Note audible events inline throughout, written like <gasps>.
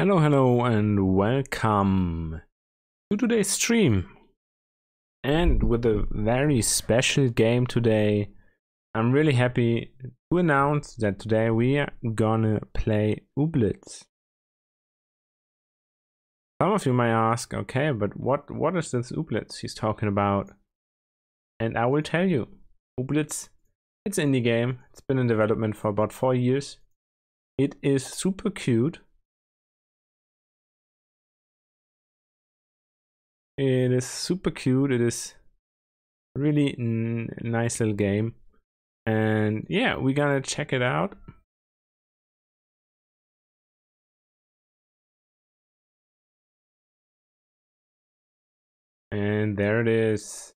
Hello, hello, and welcome to today's stream. And with a very special game today, I'm really happy to announce that today we are gonna play Ooblets. Some of you may ask, okay, but what, what is this Ooblets he's talking about? And I will tell you. Ooblets, it's an indie game. It's been in development for about four years. It is super cute It is super cute. It is really nice little game. And yeah, we're gonna check it out. And there it is.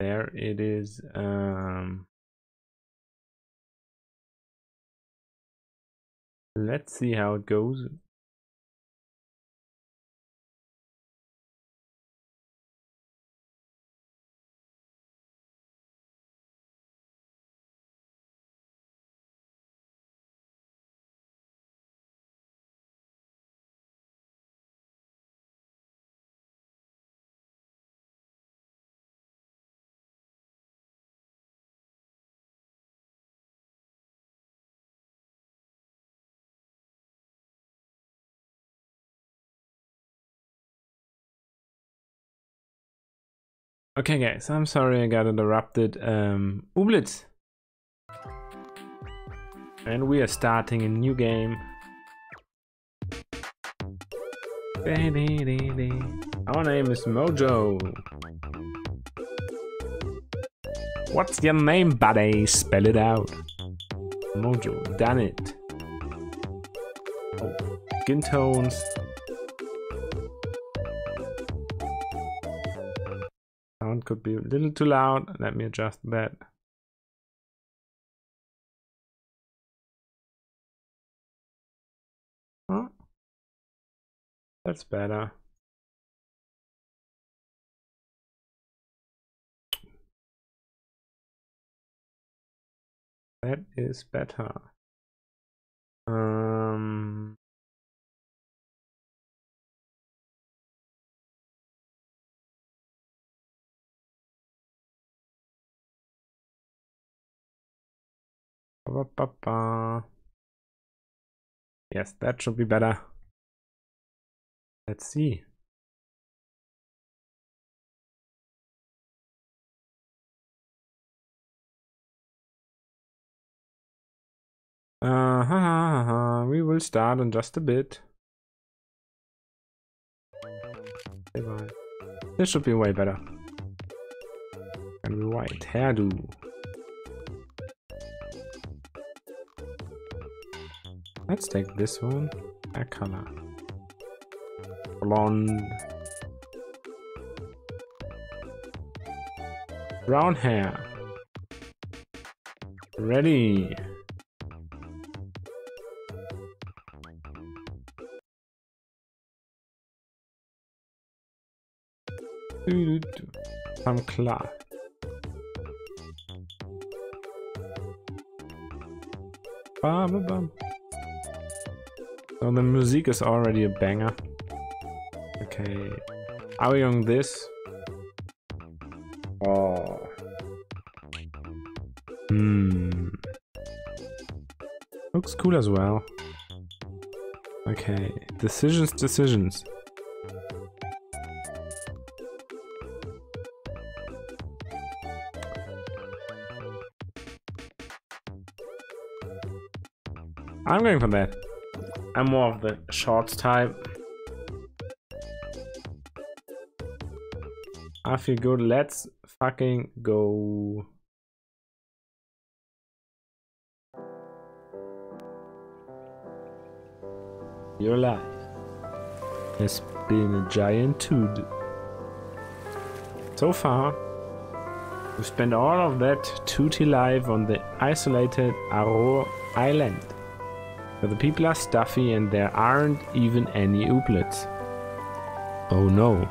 There it is. Um, let's see how it goes. Okay guys, I'm sorry I got interrupted. Um, Ooblets! And we are starting a new game. Our name is Mojo. What's your name, buddy? Spell it out. Mojo, done it. Oh, skin tones. Could be a little too loud. Let me adjust that. Huh? That's better. That is better. Um, Ba -ba -ba. Yes, that should be better. Let's see. Uh -huh, we will start in just a bit. This should be way better. And white hairdo. Let's take this one. A color. Blonde. Brown hair. Ready. I'm klar. Bam, bam. So the music is already a banger. Okay. Are we on this? Oh. Hmm. Looks cool as well. Okay. Decisions, decisions. I'm going for that. I'm more of the shorts type. I feel good. Let's fucking go. Your life has been a giant tood. So far, we spent all of that tooty life on the isolated Aro Island where the people are stuffy and there aren't even any ooblets. Oh no.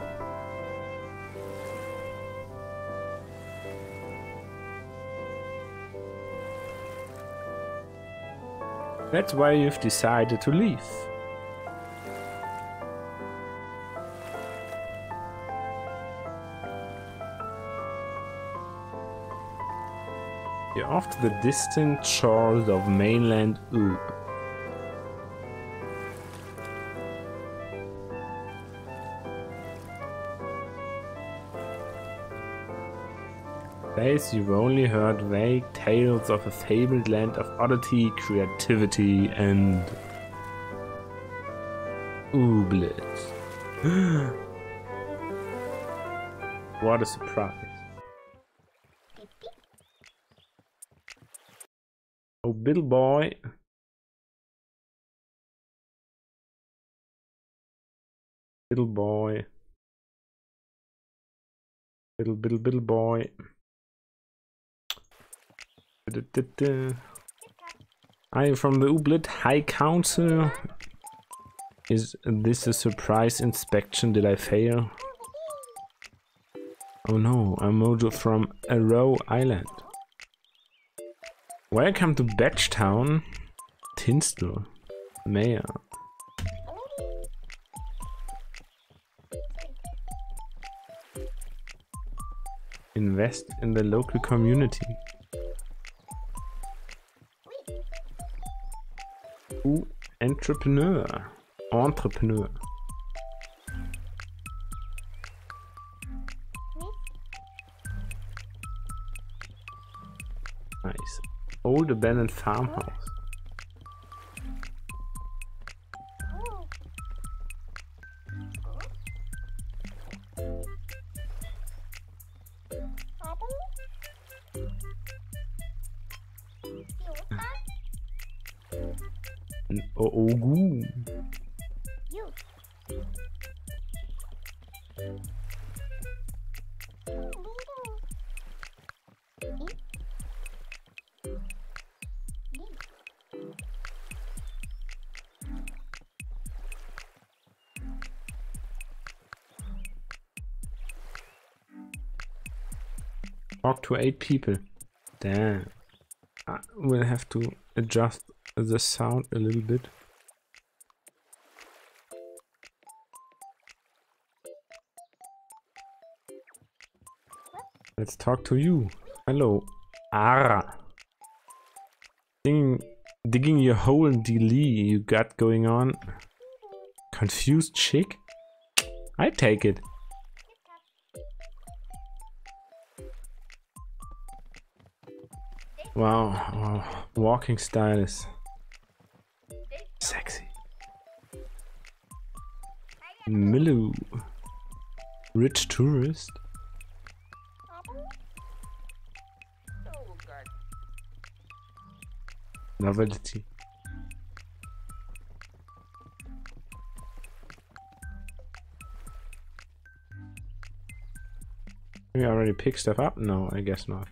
That's why you've decided to leave. You're off to the distant shores of mainland Oob. Place you've only heard vague tales of a fabled land of oddity, creativity, and ooblet. <gasps> what a surprise. Oh, little boy. Little boy. Little, little, little boy. Are you from the Ooblet High Council? Is this a surprise inspection? Did I fail? Oh no, I'm Mojo from Arrow Island. Welcome to Badgetown. Tinstle. Mayor. Invest in the local community. Ooh, entrepreneur. Entrepreneur. Nice. Old abandoned farmhouse. To eight people. Damn. I will have to adjust the sound a little bit. Let's talk to you. Hello. Ara. Digging, digging your hole in D you got going on. Confused chick? I take it. Wow, wow. walking style is sexy. Milu, rich tourist. Novelty. We already pick stuff up? No, I guess not.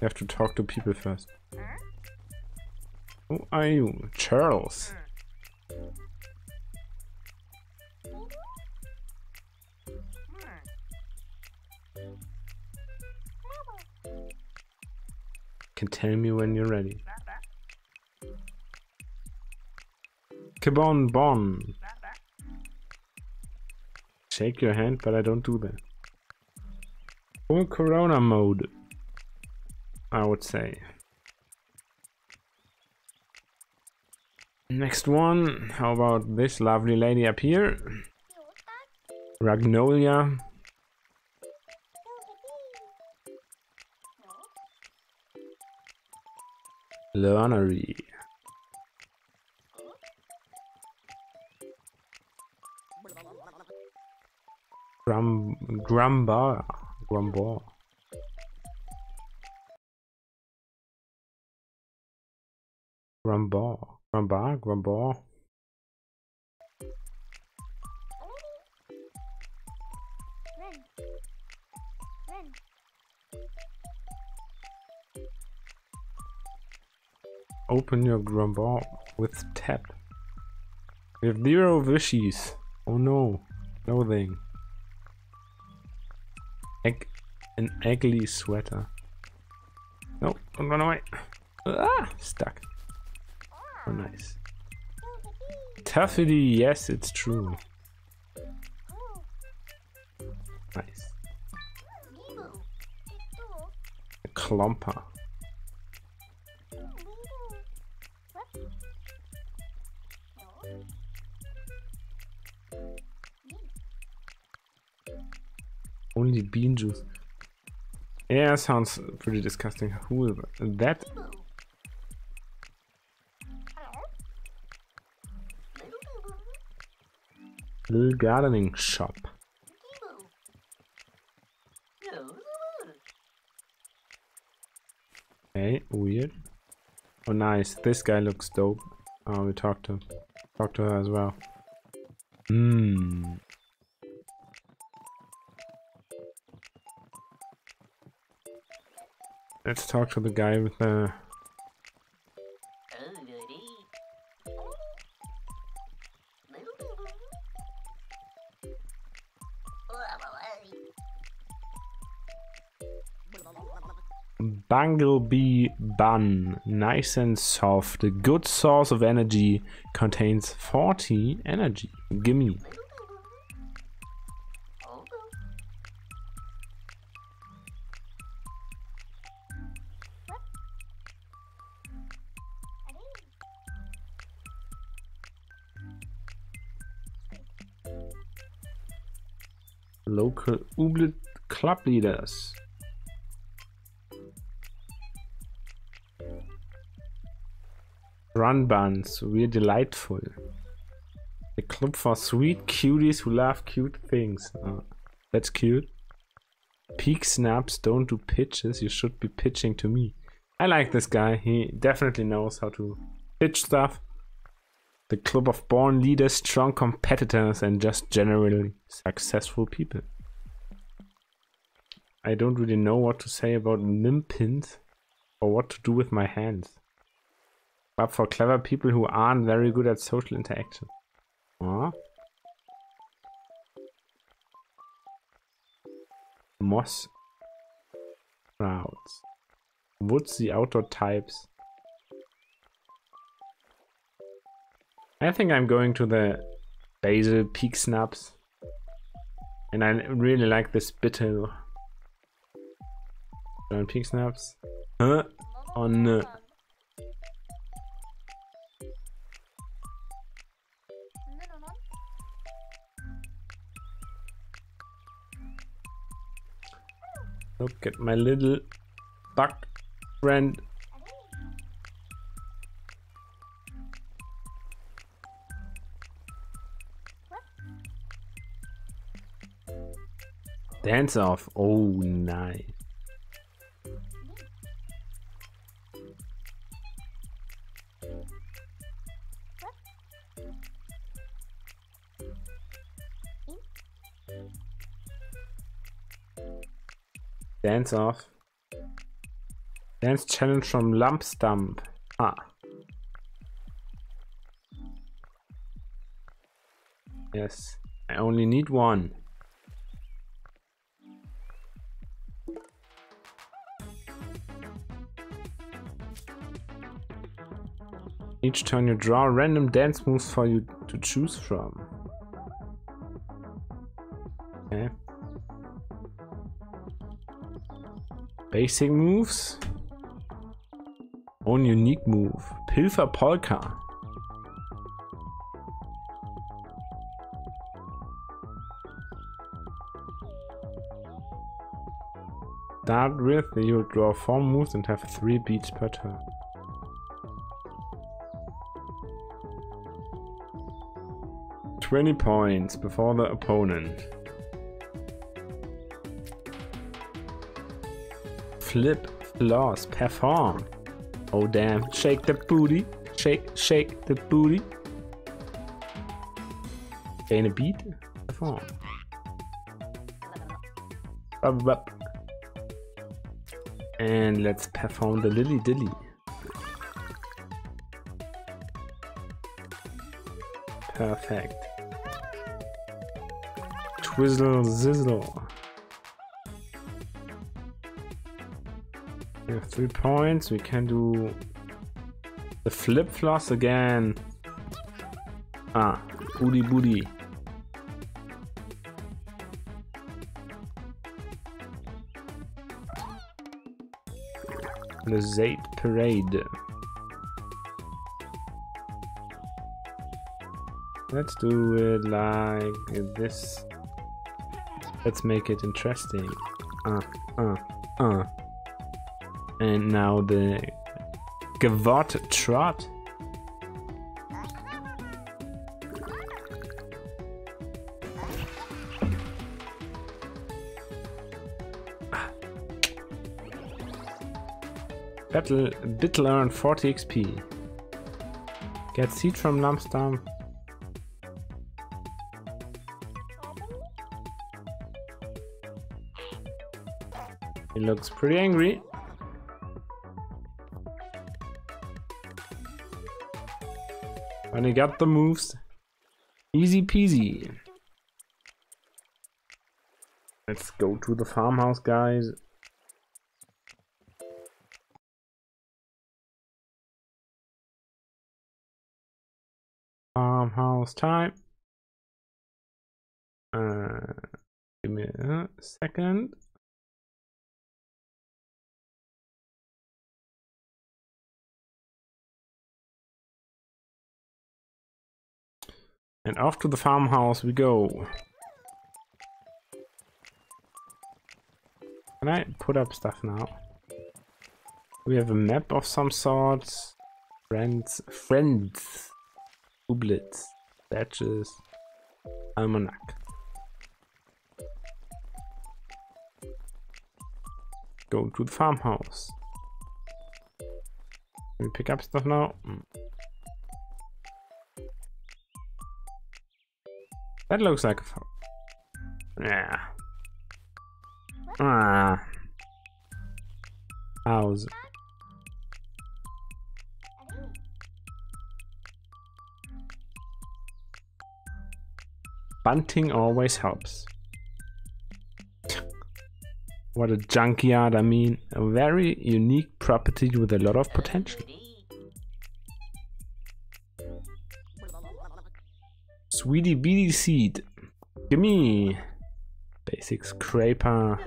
You have to talk to people first. Who are you? Charles. Can tell me when you're ready. Kabon Bon. Shake your hand, but I don't do that. Full Corona mode. I would say. Next one, how about this lovely lady up here? Ragnolia. Learnery. Grum, Grumboire. Grumboire. Grumboire. Open your Grumboire with tap. We have zero wishes. Oh no. Clothing. Egg an ugly sweater. No, don't run away. Ah, stuck. Oh, nice. Tuffety, yes, it's true. Nice. A clumper. Only bean juice. Yeah, sounds pretty disgusting. Who is that? Little gardening shop. Okay, weird. Oh, nice. This guy looks dope. Oh, we talked to talk to her as well. Hmm. Let's talk to the guy with the... Banglebee bun, nice and soft, a good source of energy, contains 40 energy. Gimme. local Ooblet club leaders. Run buns, we're delightful. A club for sweet cuties who love cute things. Oh, that's cute. Peak snaps don't do pitches, you should be pitching to me. I like this guy, he definitely knows how to pitch stuff. The club of born leaders, strong competitors, and just generally successful people. I don't really know what to say about Mimpins or what to do with my hands. But for clever people who aren't very good at social interaction. Aww. Moss crowds. Woodsy outdoor types. I think I'm going to the basil peak snaps. And I really like this bitter. Giant peak snaps. Huh? Oh uh, no. Look at my little bug friend Dance off. Oh, nice. Dance off. Dance challenge from Lump Stump. Ah. Yes. I only need one. Each turn you draw random dance moves for you to choose from. Okay. Basic moves. Own unique move. Pilfer Polka. Start with, you draw 4 moves and have 3 beats per turn. 20 points before the opponent. Flip, floss, perform. Oh damn, shake the booty, shake, shake the booty. Gain a beat, perform. Up, up. And let's perform the lily dilly. Perfect. Twizzle Zizzle. We have three points. We can do The flip floss again. Ah, booty booty. The Zaid Parade. Let's do it like this. Let's make it interesting. Uh, uh, uh. And now the Gavotte Trot. Battle did learn 40 XP. Get seed from Lumsdam. He looks pretty angry. When he got the moves, easy peasy. Let's go to the farmhouse, guys. Farmhouse time. Uh, give me a second. And off to the farmhouse we go. Can I put up stuff now? We have a map of some sort. Friends. Friends. Ooblets. Badges. Almanac. Go to the farmhouse. Can we pick up stuff now? Hmm. That looks like a. Yeah. Ah. House. Bunting always helps. what a junkyard, I mean. A very unique property with a lot of potential. Sweetie beady seed. Gimme. Basic scraper.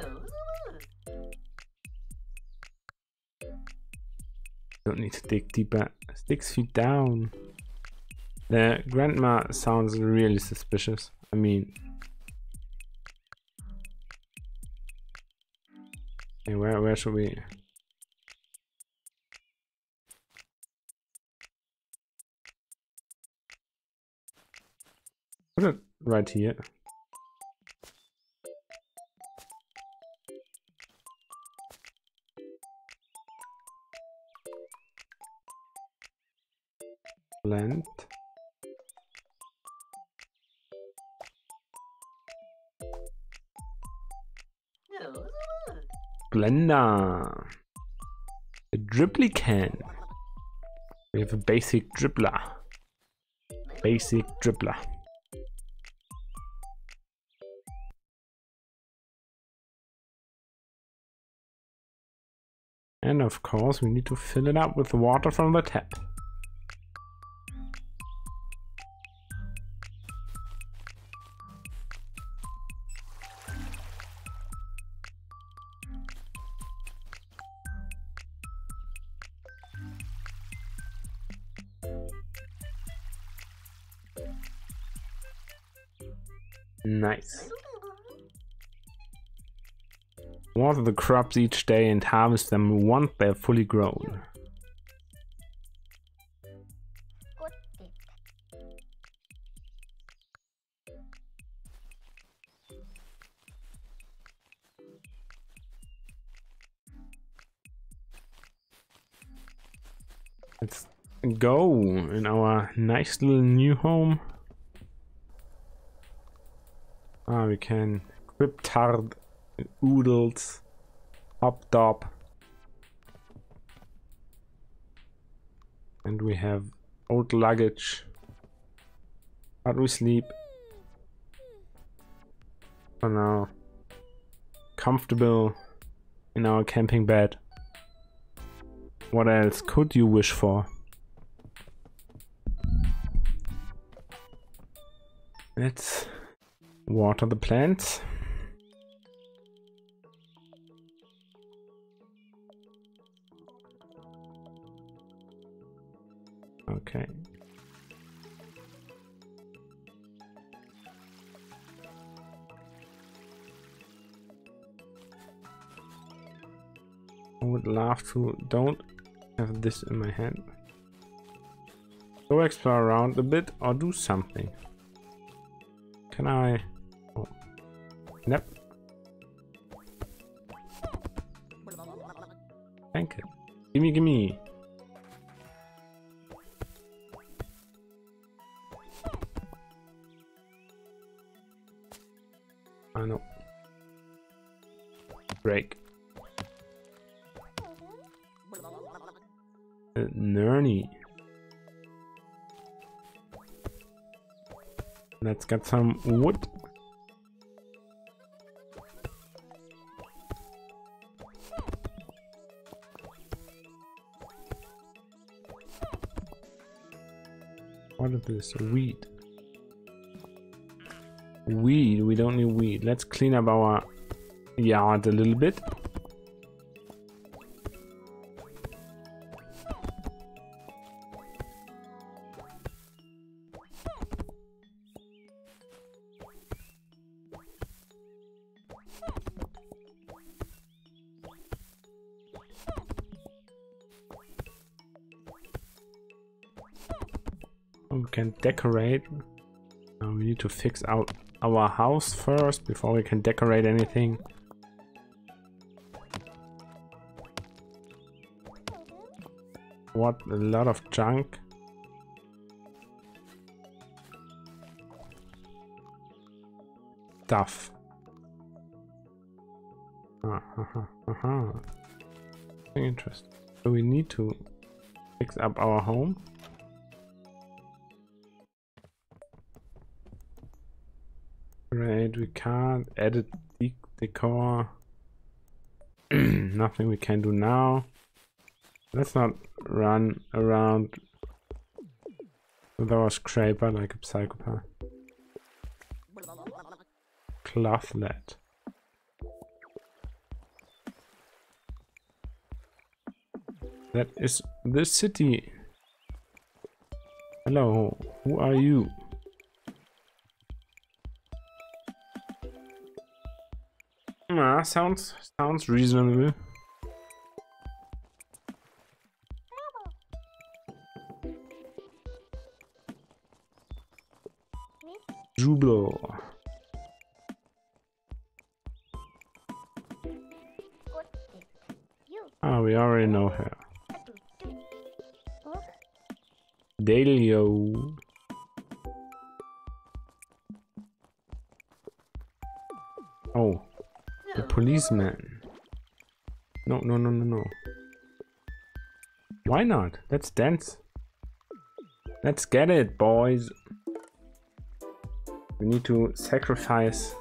Don't need to dig deeper. Six feet down. The grandma sounds really suspicious. I mean... Hey, where, where should we... Put it right here. Plant. Blender. A dribbly can. We have a basic dribbler. Basic dribbler. And of course we need to fill it up with water from the tap. Nice. Water the crops each day and harvest them once they're fully grown. Let's go in our nice little new home. Ah, we can cryptard Oodles up top. And we have old luggage. How do we sleep? For now. Comfortable in our camping bed. What else could you wish for? Let's water the plants. Okay. I would love to don't have this in my hand. Go explore around a bit or do something. Can I? Oh. Nope. Thank you. Gimme, gimme. I know. Break. Uh, Nurney. Let's get some wood. What is this? Weed. Weed. We don't need weed. Let's clean up our yard a little bit. we can decorate. To fix out our house first before we can decorate anything. What a lot of junk. Stuff. Uh -huh, uh -huh. Interesting. So we need to fix up our home. Right, we can't edit the decor. <clears throat> Nothing we can do now. Let's not run around with our scraper like a psychopath. Clothlet. That is the city. Hello, who are you? Ah, sounds sounds reasonable. The policeman. No, no, no, no, no. Why not? Let's dance. Let's get it, boys. We need to sacrifice.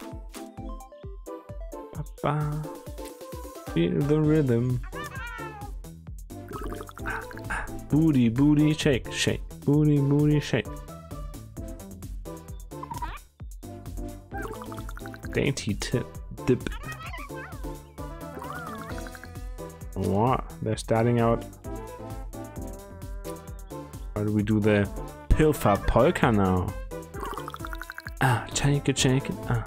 Papa. Feel the rhythm. Booty, booty, shake, shake. Booty, booty, shake. Dainty tip, dip. What? They're starting out. How do we do the pilfer polka now? Ah, shake it, shake it. Ah.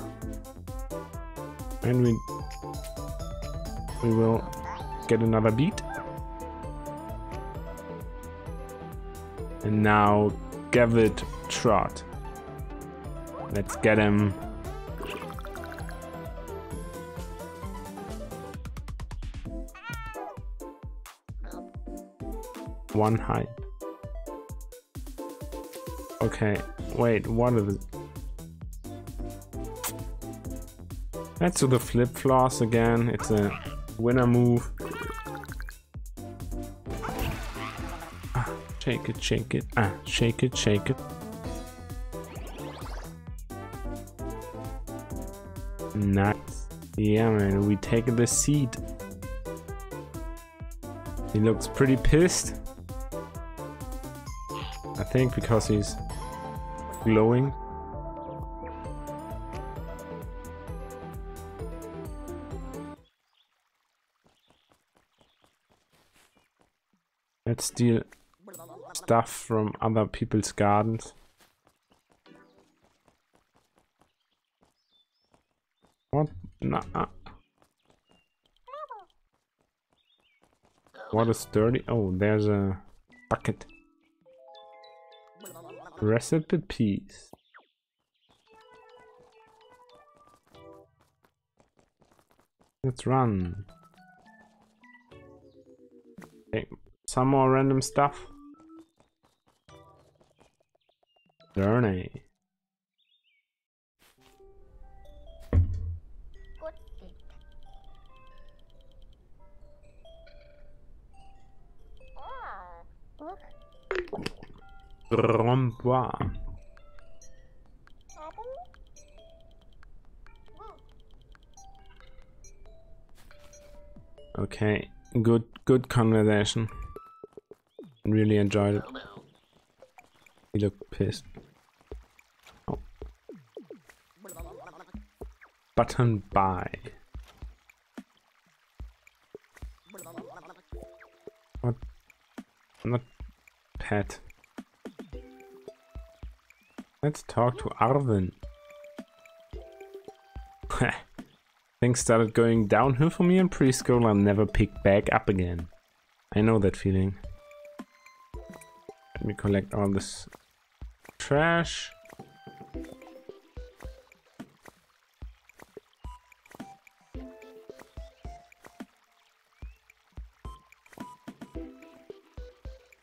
And we we will get another beat. And now Gavotte Trot. Let's get him. One height. Okay, wait, what is? Let's do the flip floss again. It's a winner move. Ah, shake it, shake it. Ah, shake it, shake it. Nice. Yeah, man, we take the seat. He looks pretty pissed. I think because he's glowing. Let's steal stuff from other people's gardens. What? Nah. -uh. a sturdy! Oh, there's a bucket. Recipe piece. Let's run. Okay, some more random stuff. Journey. Okay, good good conversation. Really enjoyed it. He looked pissed. Oh. Button buy. What? Not pet. Let's talk to Arvin. Things started going downhill for me in preschool and never picked back up again. I know that feeling. Let me collect all this trash.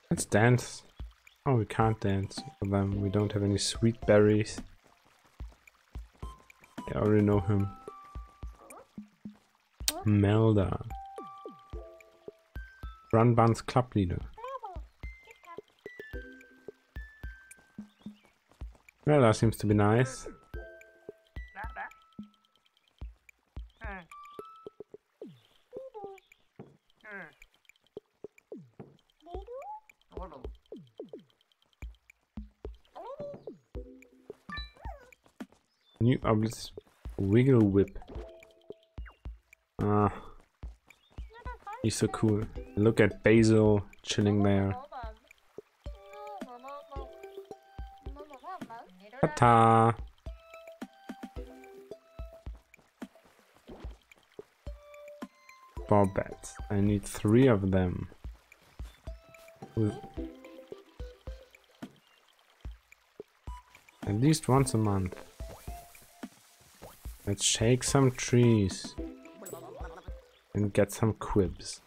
Let's dance. Oh, we can't dance for them. We don't have any sweet berries. I already know him. Melda. Run Bun's club leader. Melda seems to be nice. New objects. Wiggle whip. Ah. He's so cool. Look at Basil chilling there. Ta-ta! Bobbets. I need three of them. At least once a month. Let's shake some trees and get some quibs.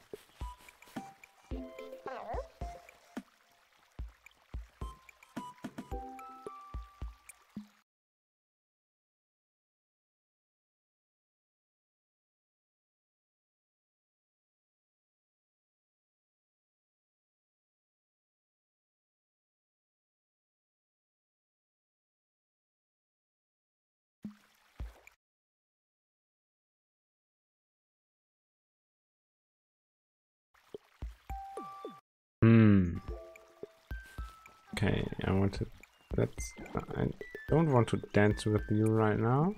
To dance with you right now.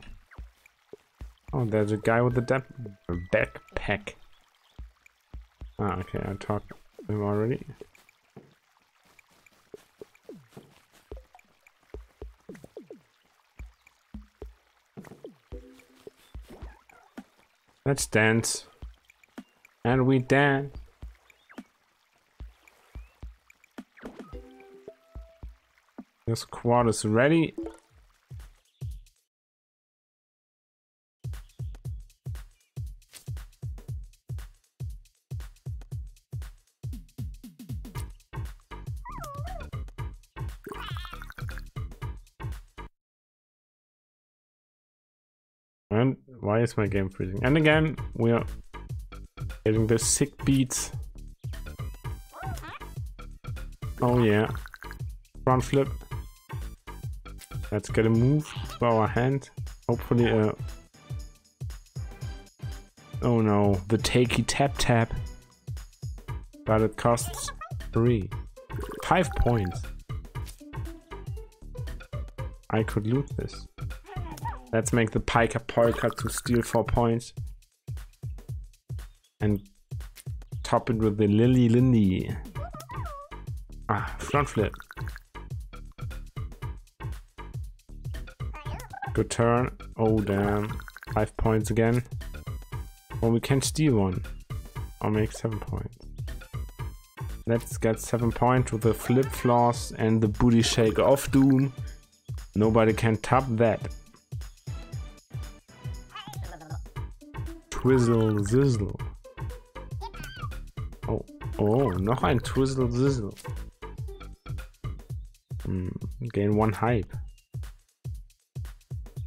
Oh, there's a guy with a backpack. Ah, okay, I talked to him already. Let's dance. And we dance. The squad is ready. Why is my game freezing? And again, we are getting the sick beats. Oh yeah. Front flip. Let's get a move to our hand. Hopefully uh Oh no, the takey tap tap. But it costs three. Five points. I could loot this. Let's make the Piker Polka to steal four points. And top it with the Lily Lindy. Ah, front flip. Good turn. Oh, damn. Five points again. Well, we can steal one. Or make seven points. Let's get seven points with the flip floss and the booty shake of doom. Nobody can top that. Twizzle Zizzle. Oh, oh, noch ein Twizzle Zizzle. Hmm, gain one hype.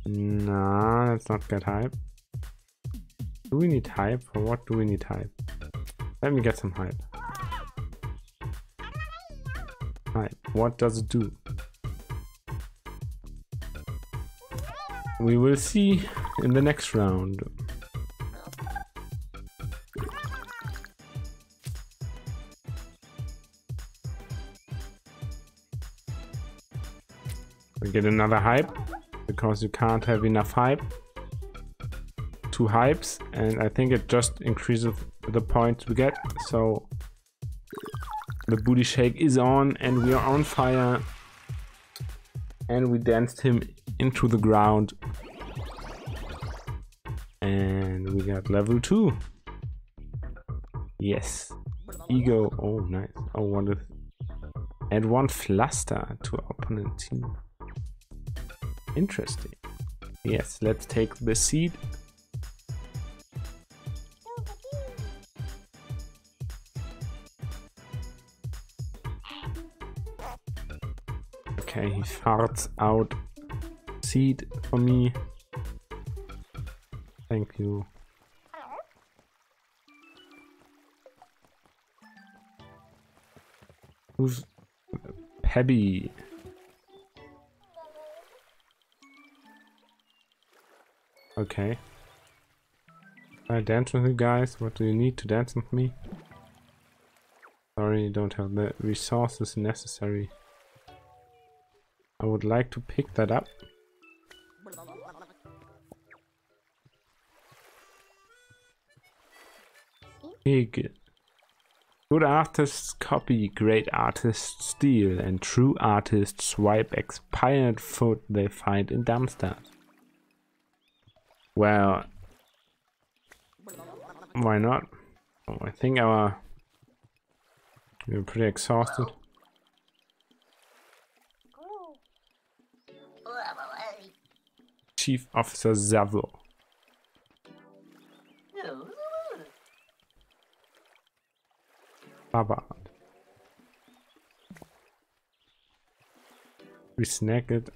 Nah, let's not get hype. Do we need hype? For what do we need hype? Let me get some hype. Hype. What does it do? We will see in the next round. Get another hype because you can't have enough hype. Two hypes and I think it just increases the points we get. So the booty shake is on and we are on fire. And we danced him into the ground. And we got level 2. Yes. Ego. Oh, nice. Oh, if... Add one fluster to our opponent team. Interesting. Yes, let's take the seed. Okay, he farts out seed for me. Thank you. Who's Pebby? Okay. I dance with you guys. What do you need to dance with me? Sorry, don't have the resources necessary. I would like to pick that up. Big. Good artists copy, great artists steal, and true artists swipe expired food they find in dumpsters. Well, why not? Oh, I think our we're pretty exhausted. Chief Officer Zavo. Baba. We snack it.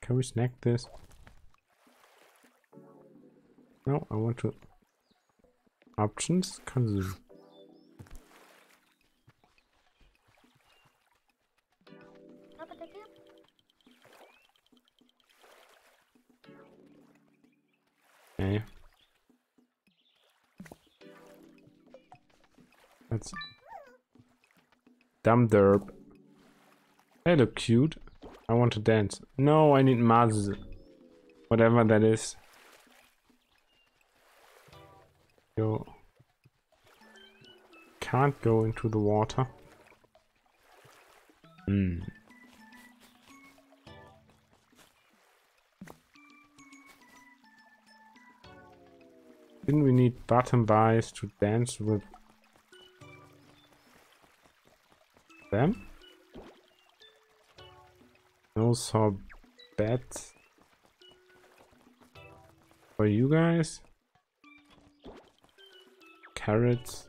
Can we snack this? No, oh, I want to options consume. Okay. That's dumb derp. They look cute. I want to dance. No, I need Maz. Whatever that is. Can't go into the water. Hmm. Didn't we need bottom buys to dance with them? No so bad for you guys carrots.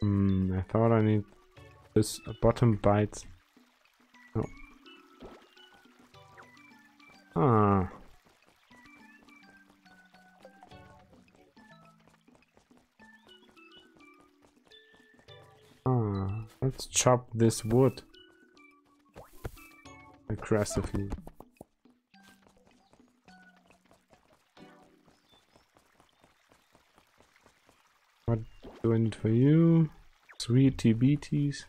Hmm, I thought I need this bottom bites. No. Ah. Ah, let's chop this wood aggressively. Do I need for you? Three TBTs.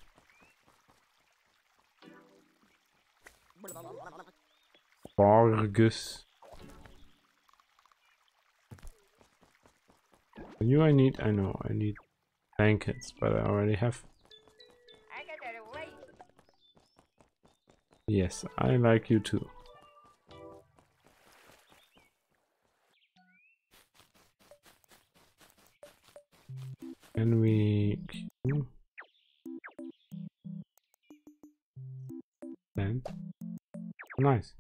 Borges. You I need, I know, I need blankets, but I already have. Yes, I like you too. Can we... Land? Nice.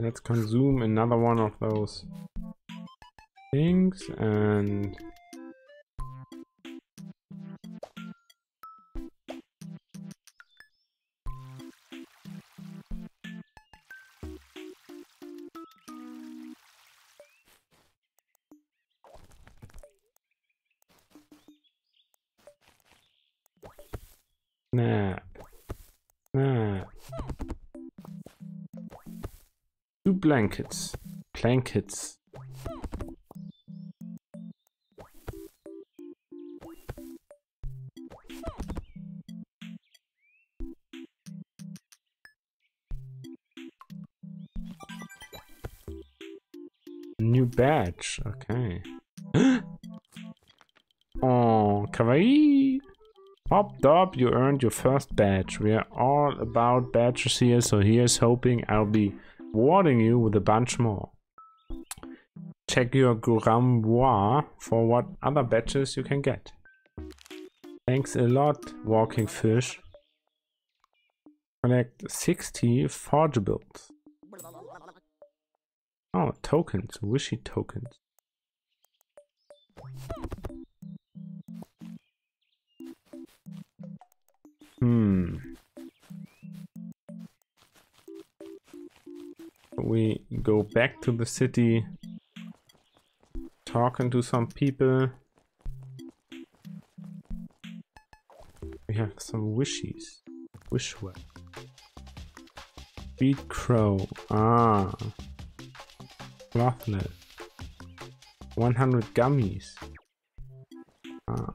Let's consume another one of those and. Two blankets. Blankets. Okay. <gasps> oh, kawaii. Popped up, you earned your first badge. We are all about badges here, so here's hoping I'll be rewarding you with a bunch more. Check your grumboire for what other badges you can get. Thanks a lot, walking fish. Collect 60 forge forgeables. Tokens, wishy tokens. Hmm. We go back to the city, talking to some people. We have some wishes. Wishwell. Beat crow. Ah. Clothlet. 100 gummies. Ah.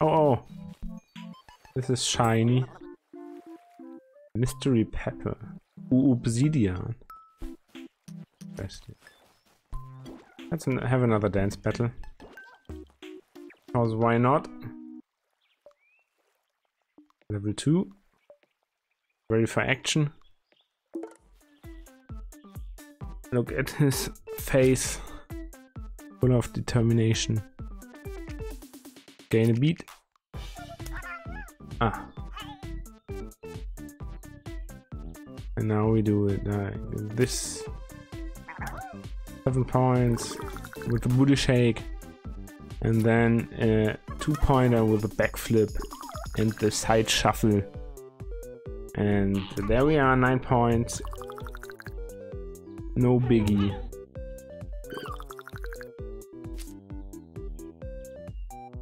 Oh, oh. This is shiny. Mystery pepper. Obsidian. Let's have another dance battle. Because why not? Level 2. Ready for action. Look at his face. Full of determination. Gain a beat. Ah. And now we do it uh, this. Seven points with the booty shake. And then a two pointer with a backflip and the side shuffle. And there we are, nine points. No biggie.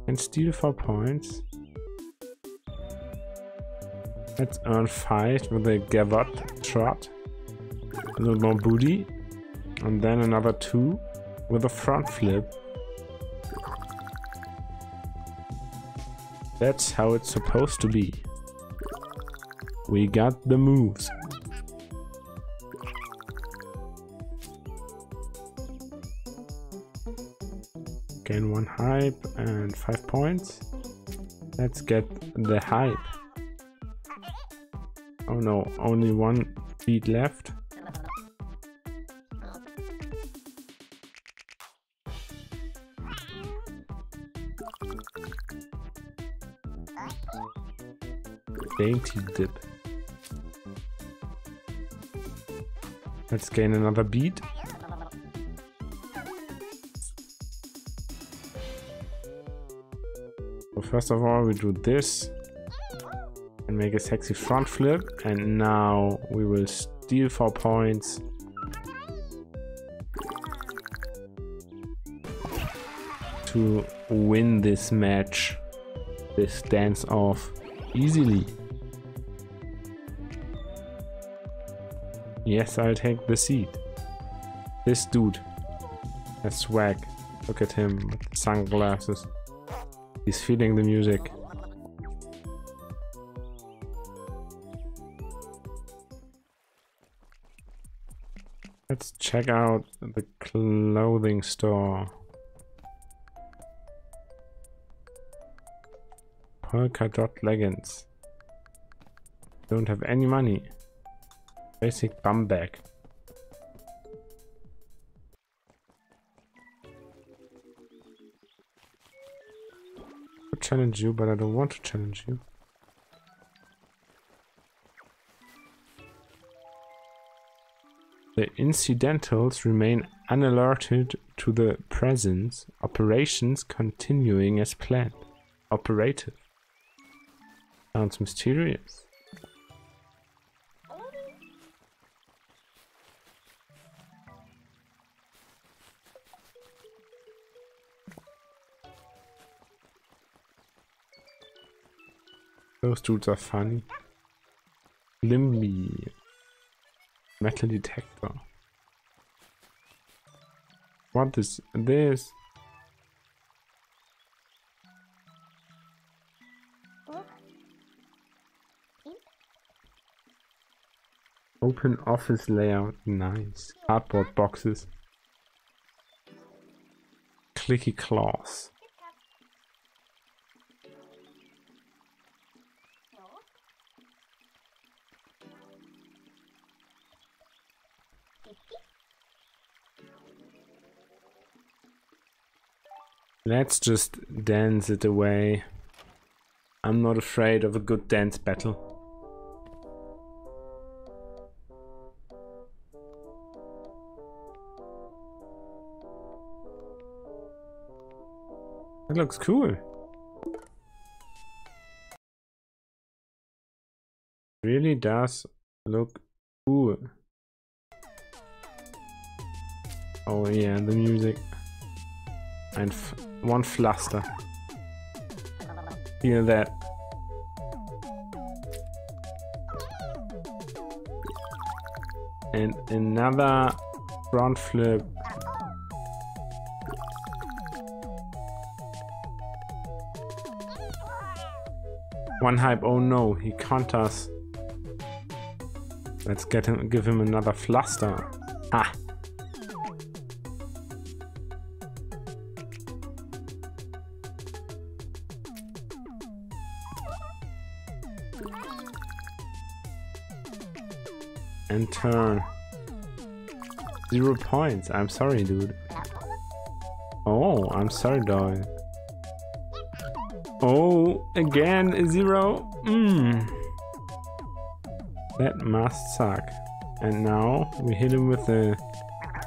And steal four points. Let's earn five with a gavotte trot. A little more booty. And then another two with a front flip. That's how it's supposed to be. We got the moves. Gain one hype and five points. Let's get the hype. Oh no, only one beat left. Dainty dip. Let's gain another beat. So first of all we do this and make a sexy front flip. And now we will steal four points. To win this match this dance off easily Yes, I'll take the seat. This dude has swag. Look at him with sunglasses. He's feeling the music. Let's check out the clothing store. Polka dot leggings. Don't have any money. Basic bag. Could challenge you, but I don't want to challenge you. The incidentals remain unalerted to the presence. Operations continuing as planned. Operative. Sounds mysterious. Those dudes are funny. Limby. Metal detector. What is this? Open office layout, nice. Cardboard boxes. Clicky claws. Let's just dance it away. I'm not afraid of a good dance battle. It looks cool. Really does look cool. Oh yeah, the music. And one Pflaster. know that. And another front flip. One hype, oh no, he counters. Let's get him give him another fluster. Ah. Turn. Zero points. I'm sorry, dude. Oh, I'm sorry, dog. Oh, again, zero. Mmm. That must suck. And now we hit him with a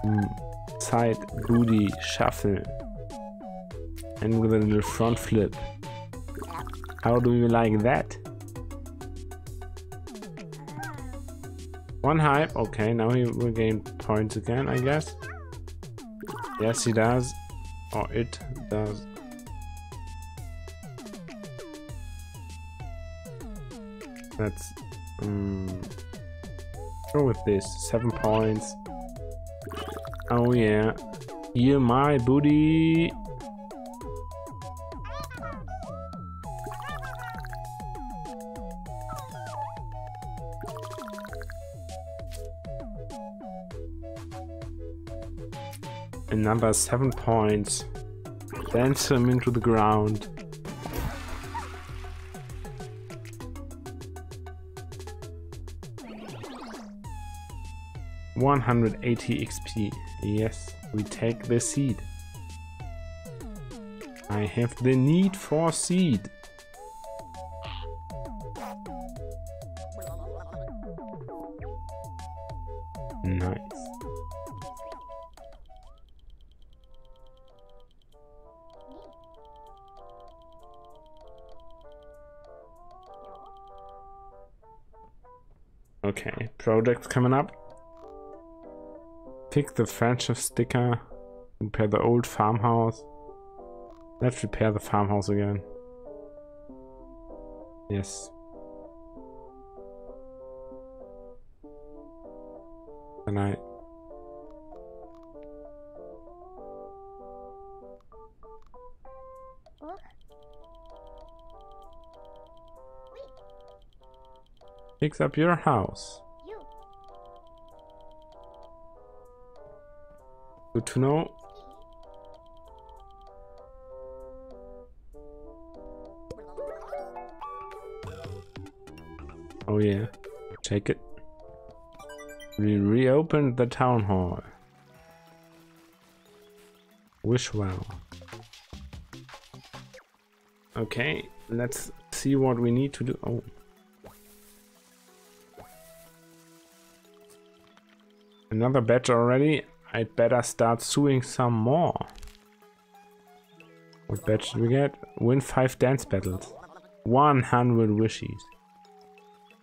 mm, side booty shuffle. And with a little front flip. How do you like that? One hype. Okay, now he will gain points again, I guess. Yes, he does. Or it does. Let's um, go with this. Seven points. Oh yeah. Here my booty. Number seven points. Dance him into the ground. One hundred eighty XP. Yes, we take the seed. I have the need for seed. Projects coming up. Pick the friendship sticker. Repair the old farmhouse. Let's repair the farmhouse again. Yes. Can I? Fix up your house. Good to know. Oh yeah, take it. We reopened the town hall. Wish well. Okay, let's see what we need to do. Oh. Another badge already. I'd better start suing some more. What badge did we get? Win 5 dance battles. 100 wishes.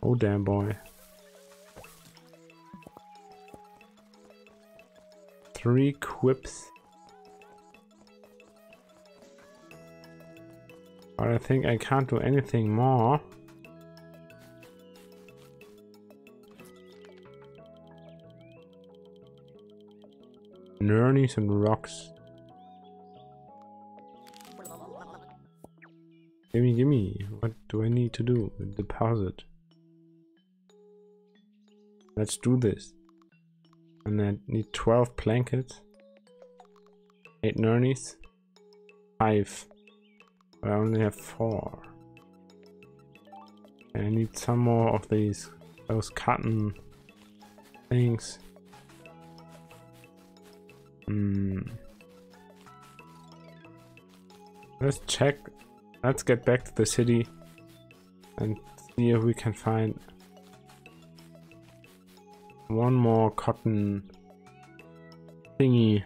Oh damn boy. Three quips. But I think I can't do anything more. Nurnies and rocks. Gimme, gimme. What do I need to do? Deposit. Let's do this. And I need 12 blankets. 8 nurnies. 5. But I only have 4. And I need some more of these. Those cotton things. Hmm. Let's check. Let's get back to the city and see if we can find one more cotton thingy.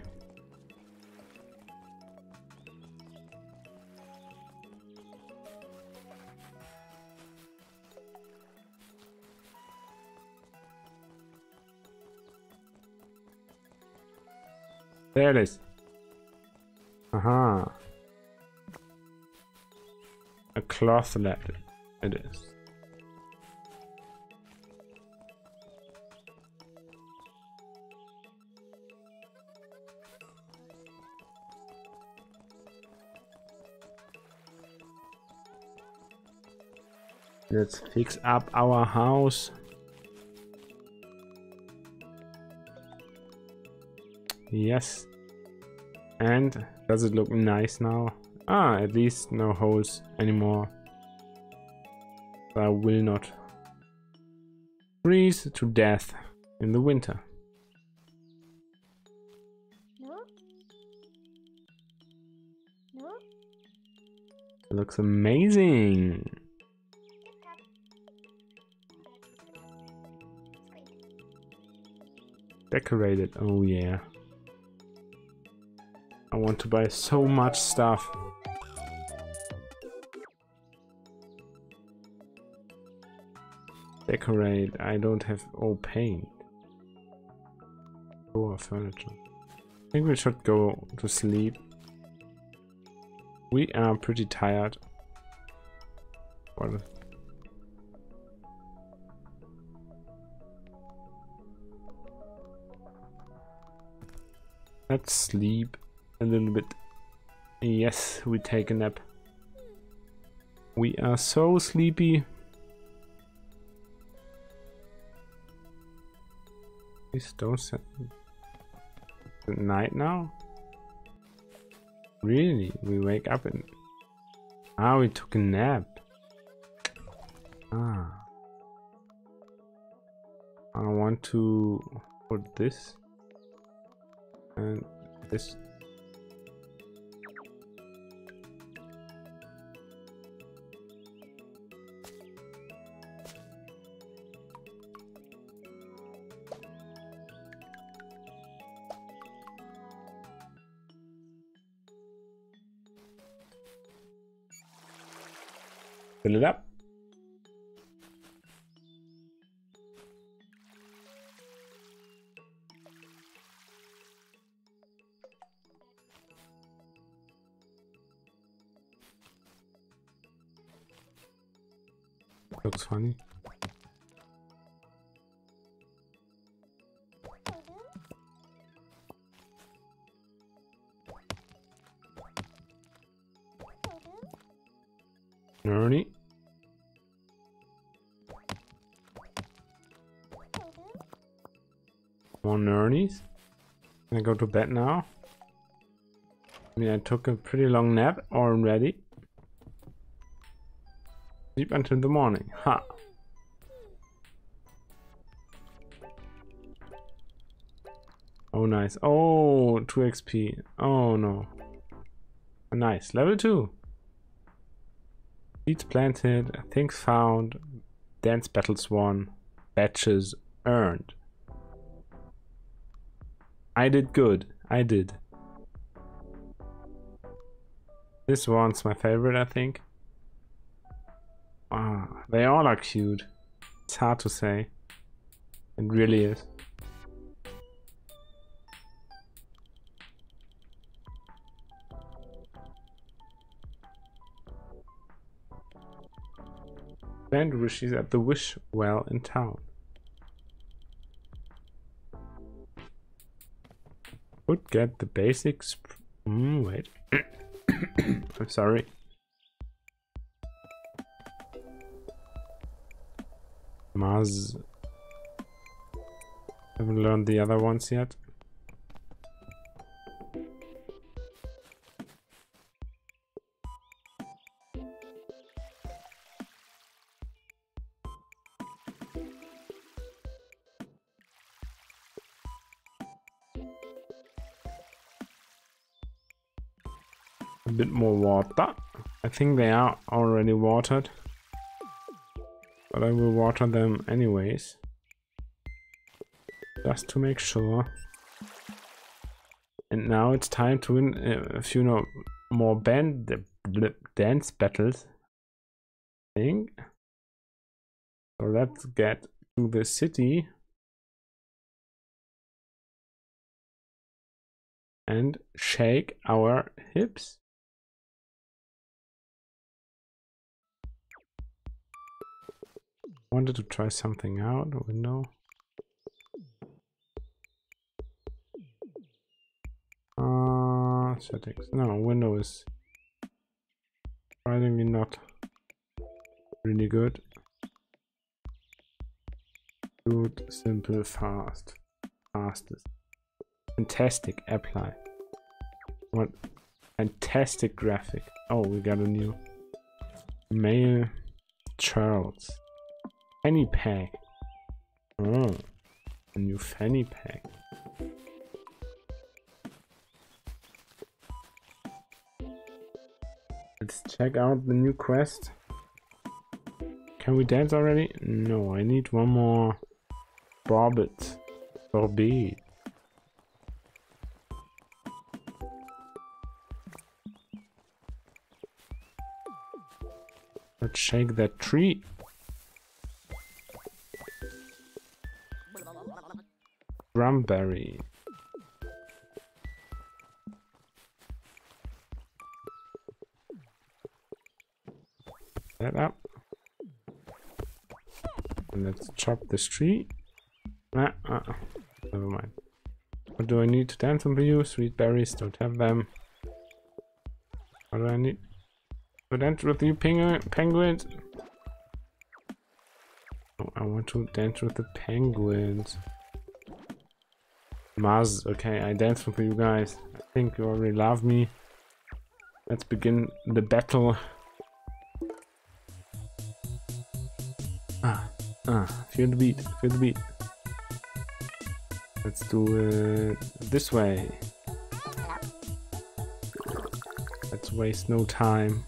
There it is. Aha. A cloth ladder. It is. Let's fix up our house. Yes. And does it look nice now? Ah, at least no holes anymore. I will not freeze to death in the winter. No? No? It looks amazing. Decorated, oh yeah. I want to buy so much stuff. Decorate, I don't have all paint. Or furniture. I think we should go to sleep. We are pretty tired. Let's sleep a little bit. Yes, we take a nap. We are so sleepy. Please don't night now? Really? We wake up and Ah, we took a nap. Ah. I want to put this and this Fill it up. Looks funny. To bed now? I mean, I took a pretty long nap already. Sleep until the morning. Ha! Oh, nice. Oh, 2 XP. Oh, no. Nice. Level 2. Seeds planted, things found, dance battles won, batches earned. I did good. I did. This one's my favorite, I think. Ah, they all are cute. It's hard to say. It really is. Band wishes at the Wish Well in town. Could get the basics. Mm, wait. <coughs> I'm sorry. Mars. Haven't learned the other ones yet. A bit more water. I think they are already watered. But I will water them anyways. Just to make sure. And now it's time to win a few no, more band dance battles. I think. So let's get to the city. And shake our hips. Wanted to try something out. Window. Uh, settings. No, window is surprisingly not really good. Good, simple, fast. Fastest. Fantastic, apply. What fantastic graphic. Oh, we got a new mail. Charles. Fanny pack. Oh, mm. a new fanny pack. Let's check out the new quest. Can we dance already? No, I need one more Bobbit. Borbit. Let's shake that tree. Drumberry. That up. And let's chop this tree. Ah, ah, never mind. What do I need to dance on you? Sweet berries, don't have them. What do I need? To dance with you penguin penguins? Oh, I want to dance with the penguins. Maz, okay, I dance for you guys. I think you already love me. Let's begin the battle. Ah, ah, feel the beat, feel the beat. Let's do it this way. Let's waste no time.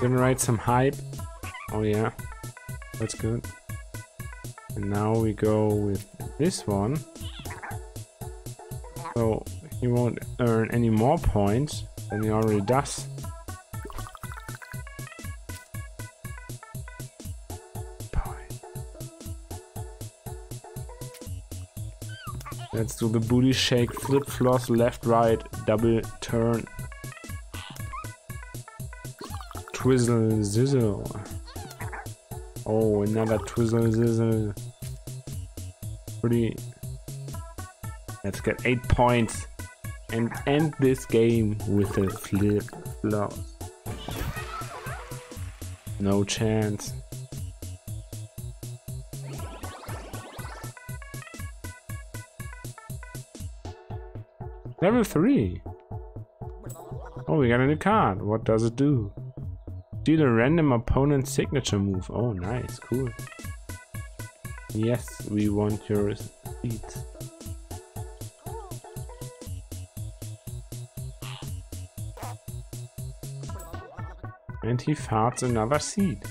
Generate some hype. Oh yeah, that's good. And now we go with this one. So he won't earn any more points than he already does. Let's do the booty shake, flip floss, left, right, double turn, Twizzle Zizzle. Oh, another twizzle zizzle. Pretty. Let's get eight points and end this game with a flip flop. No chance. Level 3. Oh, we got a new card. What does it do? Deal the random opponent signature move. Oh, nice. Cool. Yes, we want your seat. And he farts another seed.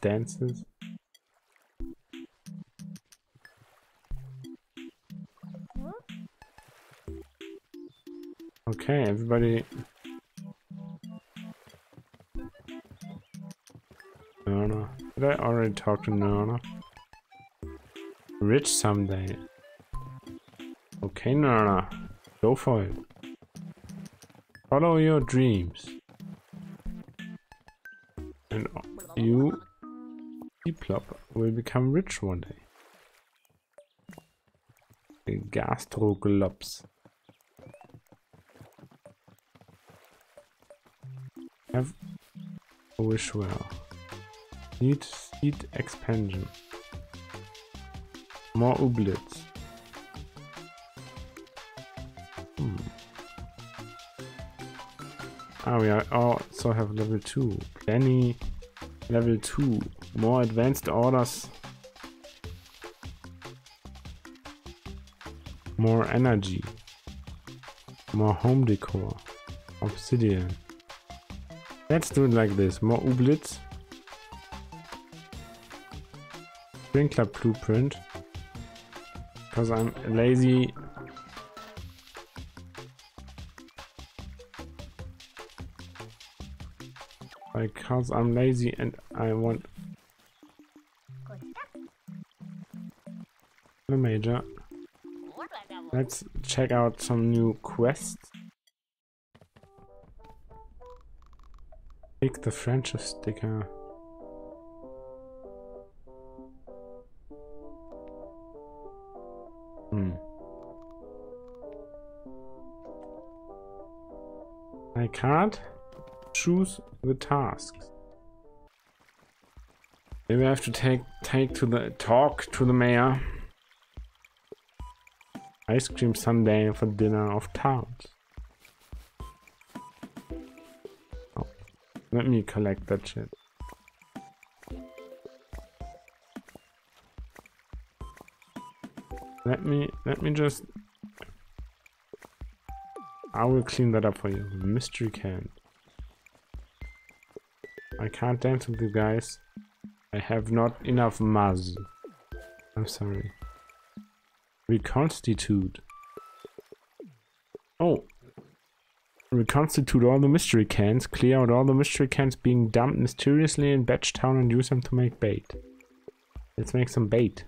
Dances. Okay, everybody. Nana. Did I already talk to Nana? Rich someday. Okay, Nana. Go for it. Follow your dreams. Plop, will become rich one day. The Gastroglops. Have a wish well. Need seed expansion. More ooblets. Hmm. Ah, we also have level 2. Plenty level 2. More advanced orders. More energy. More home decor. Obsidian. Let's do it like this. More ooblets. Sprinkler blueprint. Because I'm lazy. Because I'm lazy and I want the major. Let's check out some new quests. Pick the friendship sticker. Hmm. I can't choose the tasks. Maybe I have to take take to the talk to the mayor. Ice cream sundae for dinner of towns. Oh, let me collect that shit. Let me, let me just... I will clean that up for you. Mystery can. I can't dance with you guys. I have not enough maz. I'm sorry. Reconstitute. Oh, Reconstitute all the mystery cans, clear out all the mystery cans being dumped mysteriously in Badgetown and use them to make bait. Let's make some bait.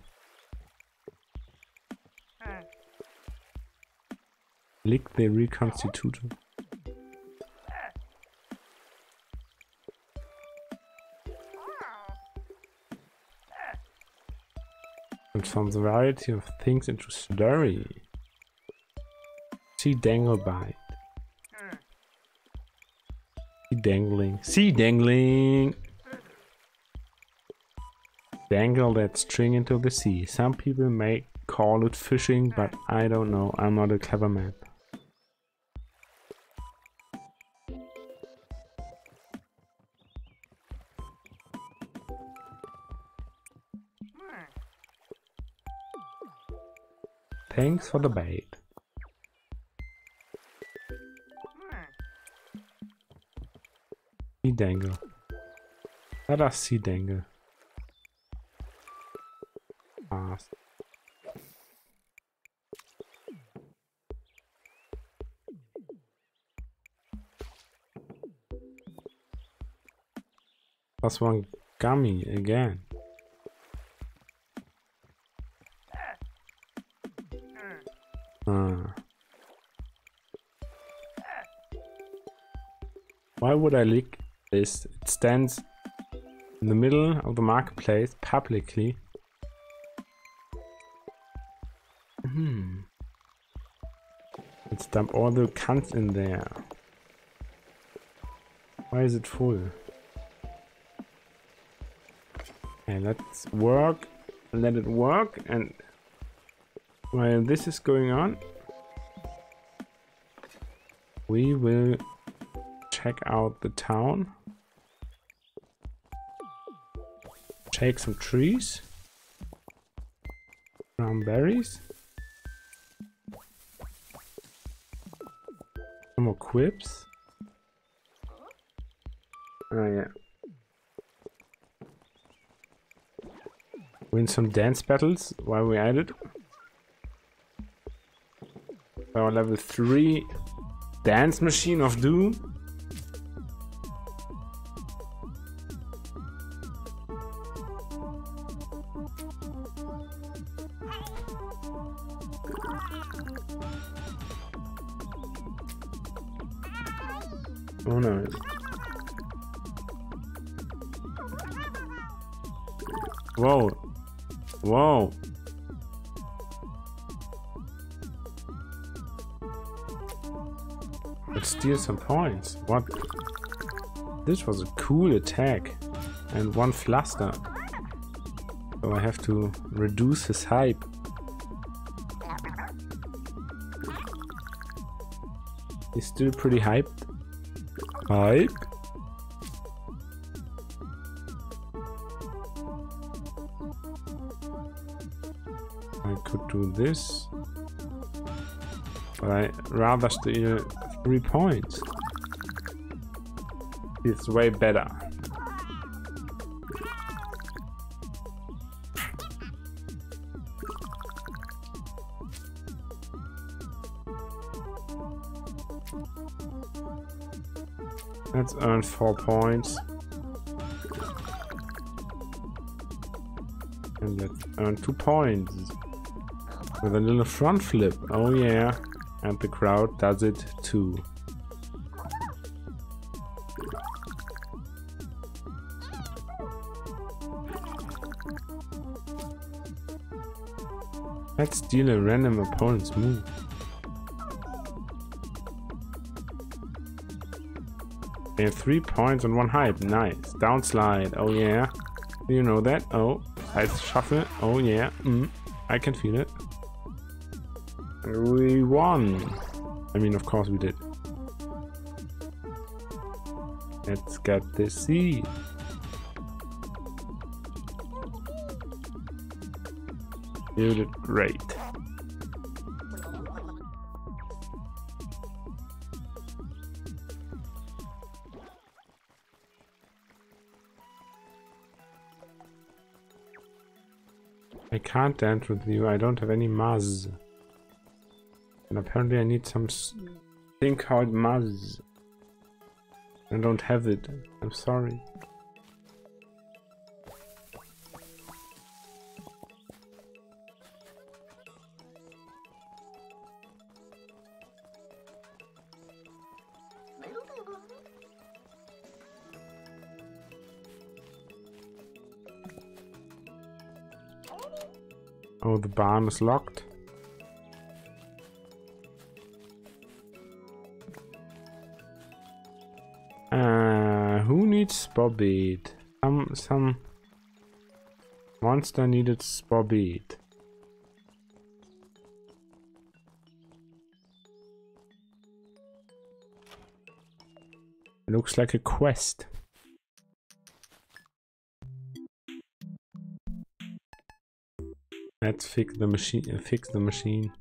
Lick the reconstitutor. Transforms the variety of things into slurry. See Danglebite dangling. See dangling! Dangle that string into the sea. Some people may call it fishing, but I don't know. I'm not a clever man. For the bait. Sea dangle. Let us see dangle. Fast. Plus one gummy again. Would I lick this? It stands in the middle of the marketplace publicly. Hmm. Let's dump all the cans in there. Why is it full? Okay, let's work. Let it work and while this is going on, we will check out the town. Take some trees. Brown berries. Some more quips. Oh yeah. Win some dance battles while we're at it. Our level 3 Dance Machine of Doom. Some points. What? This was a cool attack. And one fluster. So I have to reduce his hype. He's still pretty hyped. Hype? I could do this. But I rather steal three points. It's way better. Let's earn four points. And let's earn two points. With a little front flip. Oh yeah. And the crowd does it too. Let's steal a random opponent's move. They have three points and one hype. Nice. Downslide. Oh yeah. Do you know that? Oh. Side shuffle. Oh yeah. Mm. I can feel it. We won. I mean, of course we did. Let's get the seed. You did great. I can't dance with you, I don't have any Muzz. And apparently I need some thing called Muzz. I don't have it, I'm sorry. Oh, the barn is locked. Needs Spobbeed? Some, some monster needed Spobbeed. Looks like a quest. Let's fix the machine. Fix the machine.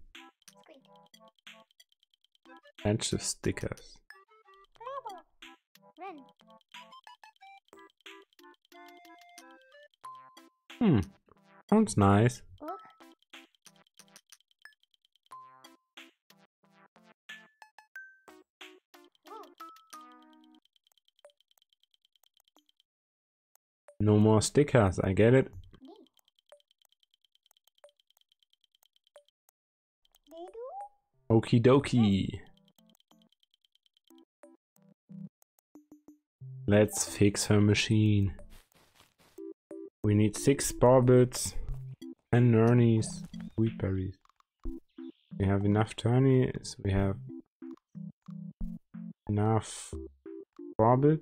Bunch of stickers. Sounds nice. No more stickers, I get it. Okie dokie. Let's fix her machine. We need six barbets and nurnies, wheat berries. We have enough turnies, we have enough barbets.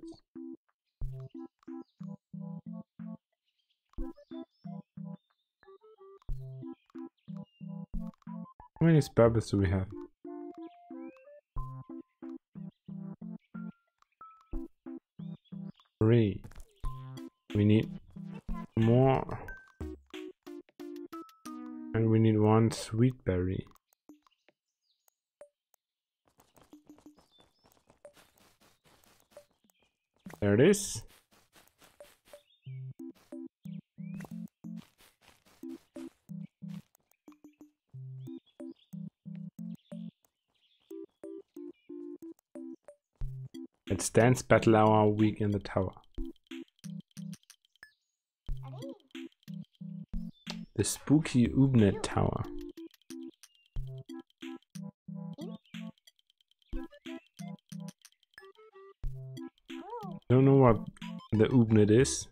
How many barbets do we have? Three. Dance battle hour week in the tower. The spooky Ubnet Tower. Don't know what the Ubnet is.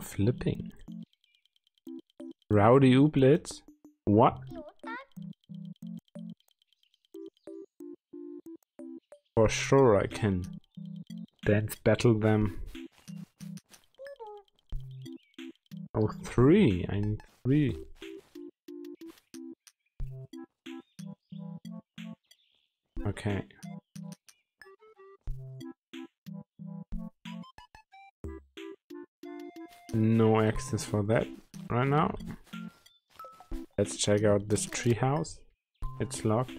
Flipping. Rowdy Ooblets? What? For sure I can dance battle them. Oh, three. I need three. Okay. Access for that right now. Let's check out this treehouse. It's locked.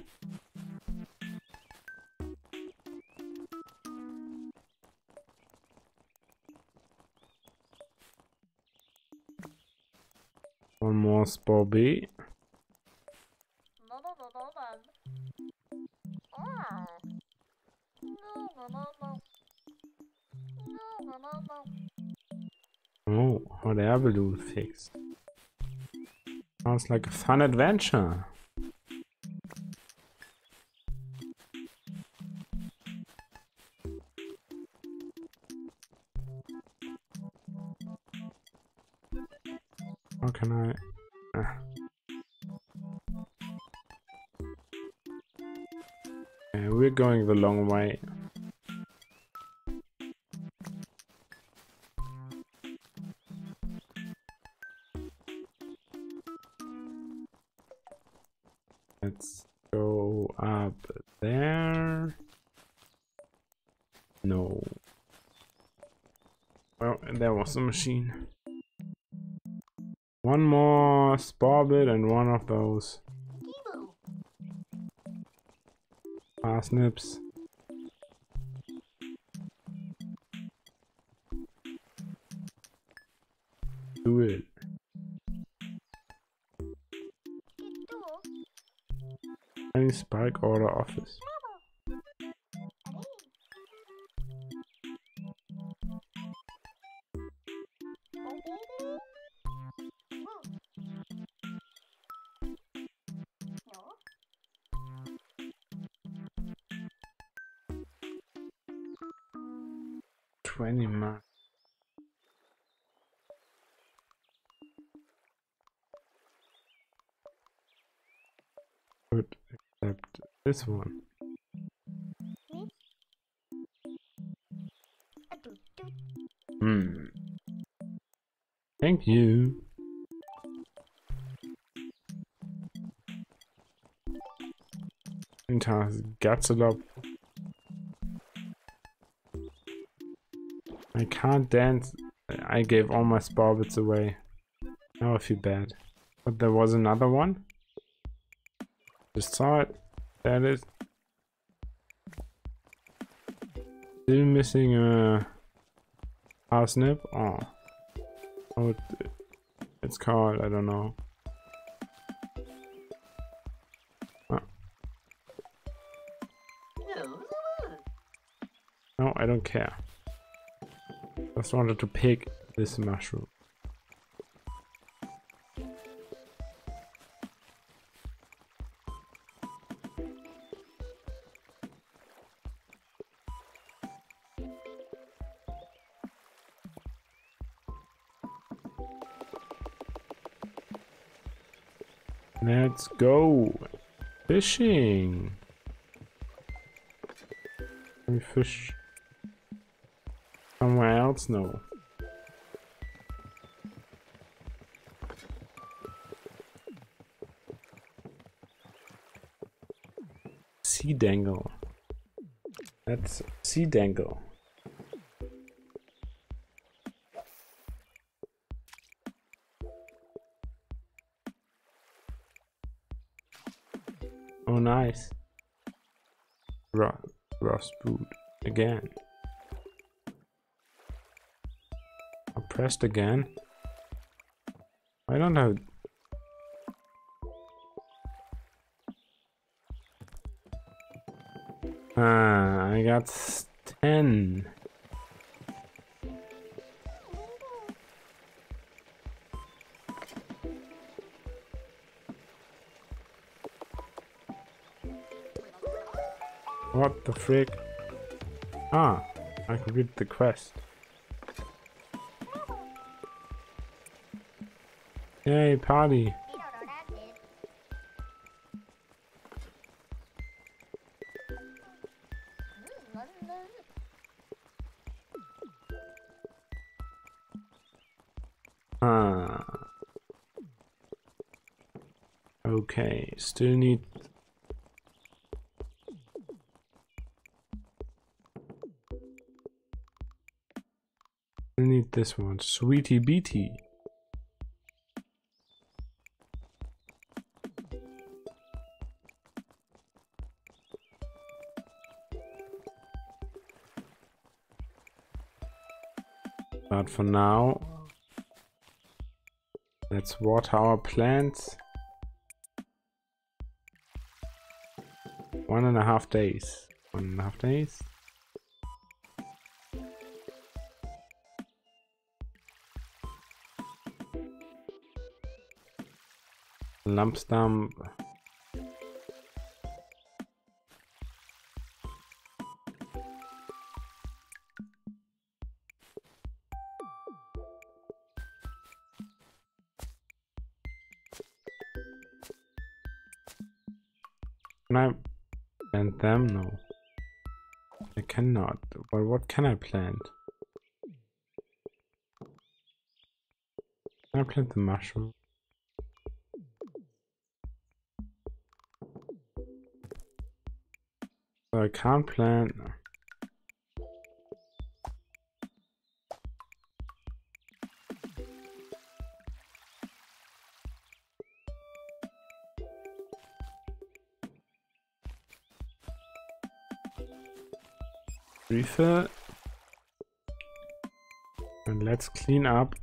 One more spore B. Sounds like a fun adventure. How can I... Uh. Okay, we're going the long way. Well, there was a machine. One more sparbit and one of those parsnips. Do it. Any spike order office. This one. Hmm. Thank you. Enters Gatsalop. I can't dance. I gave all my sparbits away. Now I feel bad. But there was another one? Just saw it. That is. Still missing a parsnip. Oh. Oh, it, it's called. I don't know. Ah. No, I don't care. Just wanted to pick this mushroom. Fishing. Can we fish somewhere else? No. Sea dangle. That's sea dangle. Food again. I pressed again. I don't know. Ah, I got 10. Frick? Ah, I complete the quest. Yay, party. Ah. Okay, still need this one. Sweetie Beatie. But for now, let's water our plants. One and a half days. One and a half days. Lump stump. Can I plant them? No. I cannot. But what can I plant? Can I plant the mushroom? I can't plant. Refill. And let's clean up.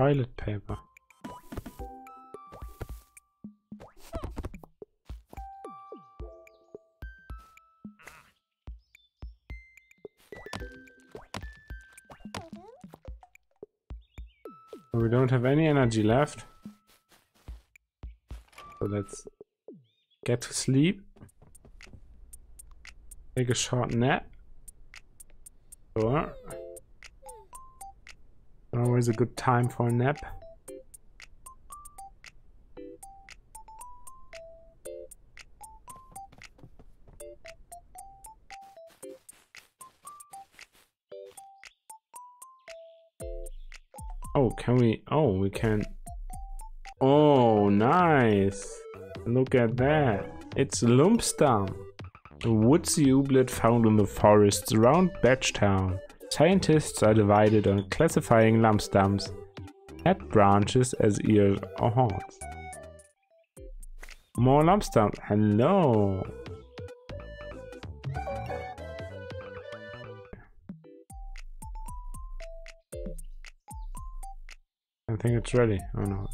Toilet paper. We don't have any energy left. So let's get to sleep. Take a short nap. Always a good time for a nap. Oh, can we? Oh, we can Oh, nice. Look at that. It's Lumpstump. A woodsy ooblet found in the forests around Badgetown. Scientists are divided on classifying lump stumps at branches as ears or horns. More lump stumps. Hello. I think it's ready. Oh no.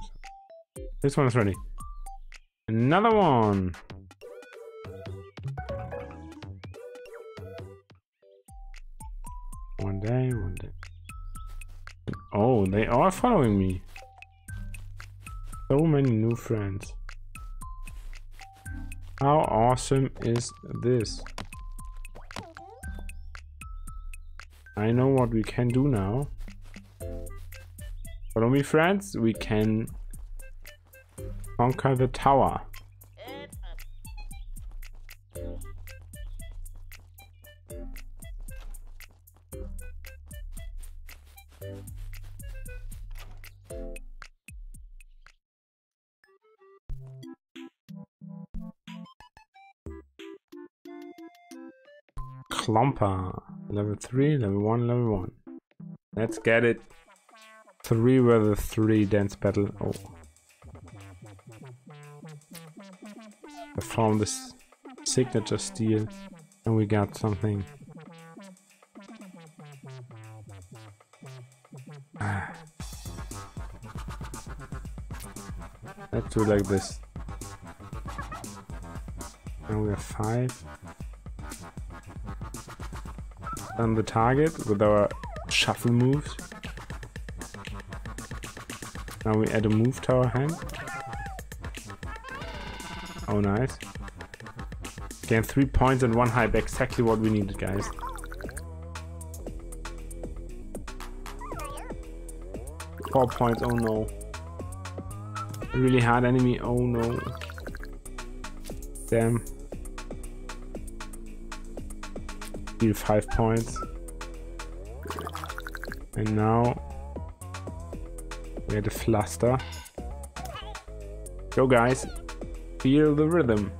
This one is ready. Another one. One They are following me. So many new friends. How awesome is this? I know what we can do now. Follow me, friends. We can conquer the tower. Clomper. Level 3, level 1, level 1. Let's get it. 3 versus 3 dance battle. Oh. I found this signature steel and we got something. <sighs> Let's do like this. Now we have 5 on the target with our shuffle moves. Now we add a move to our hand. Oh, nice. Gain three points and one hype. Exactly what we needed, guys. Four points. Oh no. really hard enemy. Oh no. Damn. Deal five points. And now we had a fluster. Go guys, feel the rhythm.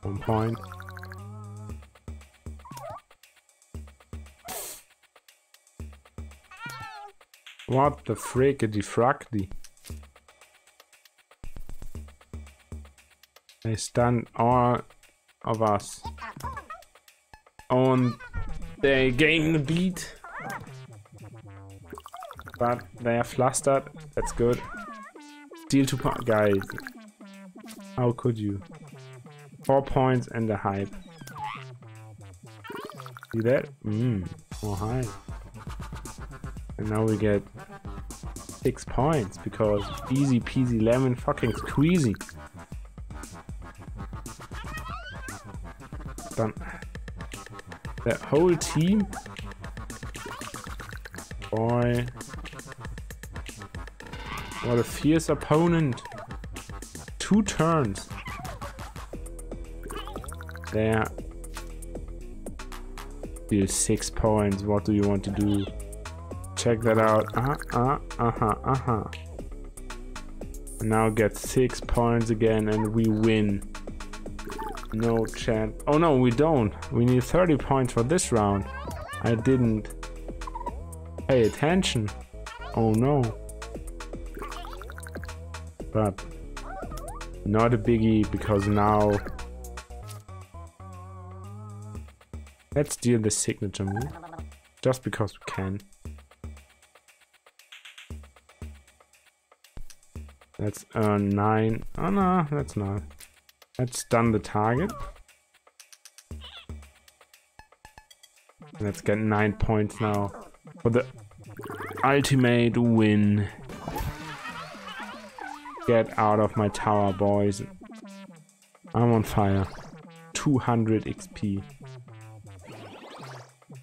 One point. What the frickety frackety? They stun all of us. On they gain the beat. But they are flustered. That's good. Deal to part Guys. How could you? Four points and a hype. See that? Mmm. More hype. And now we get six points because easy peasy lemon fucking squeezy. Done. That whole team? Boy. What a fierce opponent. Two turns. There. Deal six points. What do you want to do? Check that out. Uh-huh, uh-huh, uh-huh, uh-huh. Now get six points again and we win. No chance. Oh no, we don't. We need 30 points for this round. I didn't pay attention. Oh no. But not a biggie because now let's deal the signature move. Just because we can. Let's earn nine. Oh no, that's not. Let's stun the target. Let's get 9 points now for the ultimate win. Get out of my tower, boys. I'm on fire. 200 XP.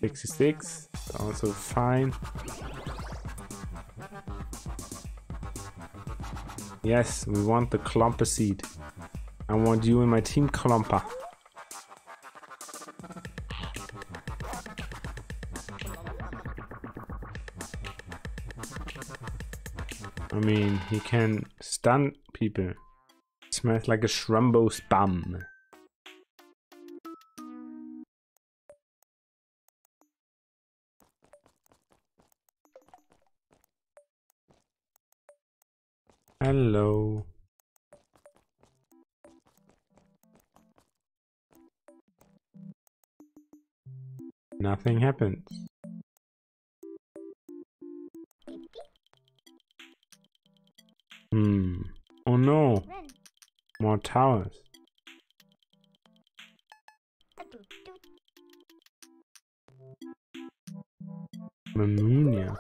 66, also fine. Yes, we want the clomper seed. I want you in my team, Clomper. I mean, he can stun people. Smells like a Shrumbo's bum. Hello. Nothing happens. Hmm. Oh no. More towers. Mamoonia.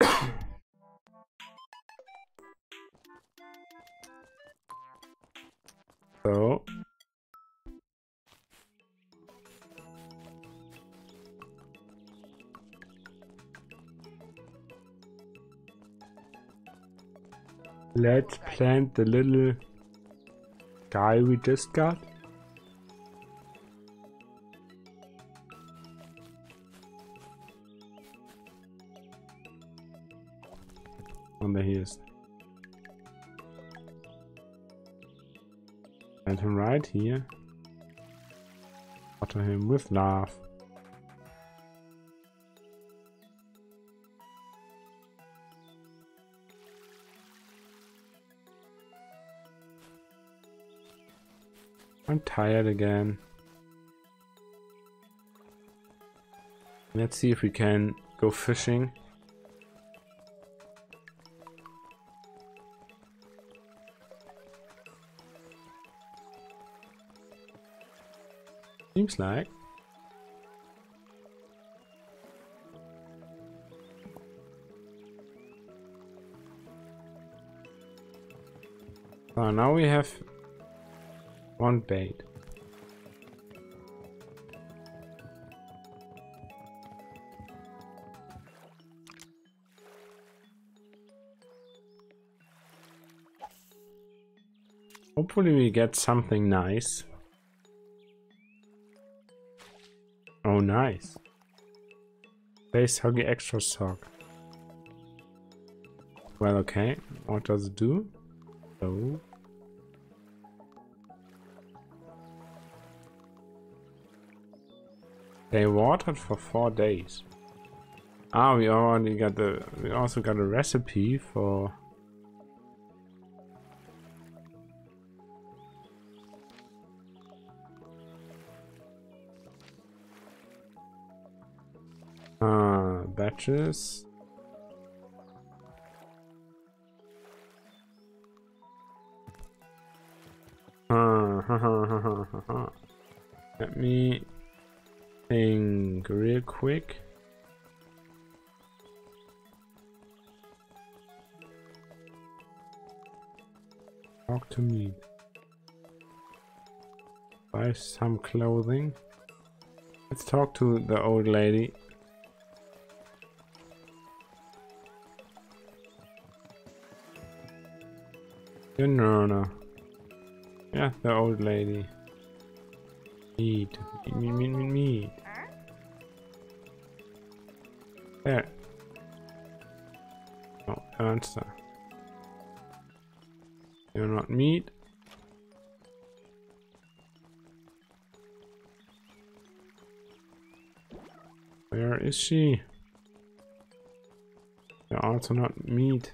<coughs> so Let's plant the little guy we just got. And there he is. Plant him right here. Water him with love. I'm tired again. Let's see if we can go fishing. Seems like. So now we have one bait. Hopefully we get something nice. Oh, nice. Base Huggy Extra Sock. Well, okay. What does it do? Oh. They watered for four days. Ah, we already got the. We also got a recipe for. Uh, batches. Uh, Let me real quick. Talk to me. Buy some clothing. Let's talk to the old lady. No, no. Yeah, the old lady. Meat. Meat, meat, meat, meat. There. Oh, answer. You're not meat. Where is she? You're also not meat.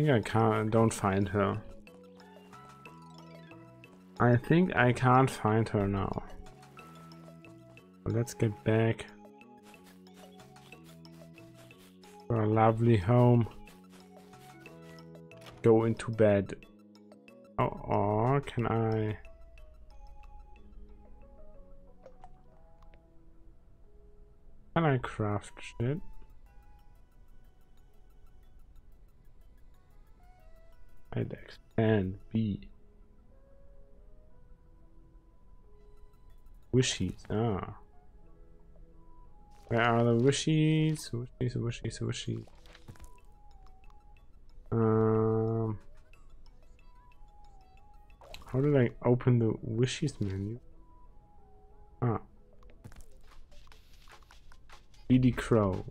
Think I can't don't find her. I think I can't find her now. Let's get back to our lovely home. Go into bed. Oh, or can I? Can I craft shit? and expand B. Wishies, ah. Where are the wishies? Wishies, wishies, wishies. Um, how did I open the wishes menu? Ah. BD Crow.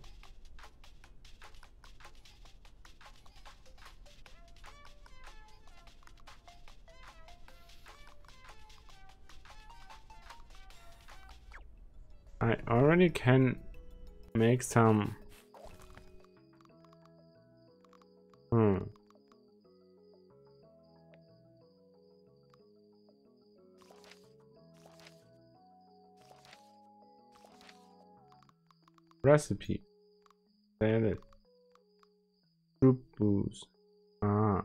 Already can make some hmm. Recipe. Salad troop boost ah.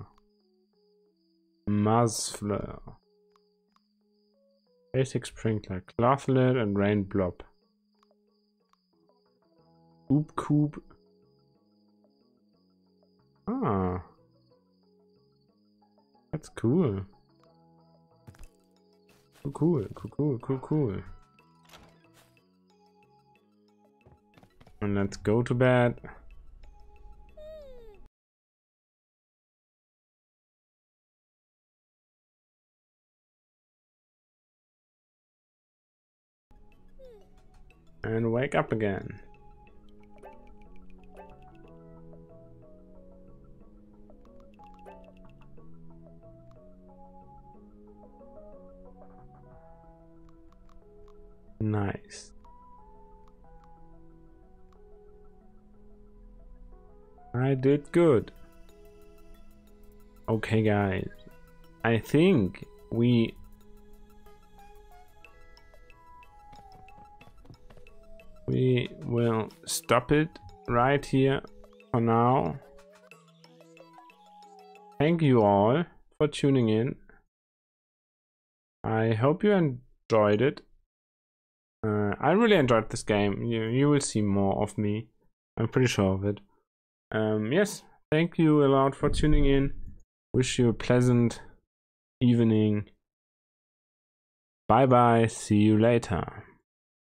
Muzzfleur basic sprinkler. Cloth lid and rain blob Oop Coop. Ah. That's cool. Cool, cool, cool, cool, cool. And let's go to bed. And wake up again. Nice. I did good. Okay, guys. I think we... We will stop it right here for now. Thank you all for tuning in. I hope you enjoyed it. Uh, I really enjoyed this game. You, you will see more of me. I'm pretty sure of it. Um, yes, thank you a lot for tuning in. Wish you a pleasant evening. Bye bye. See you later.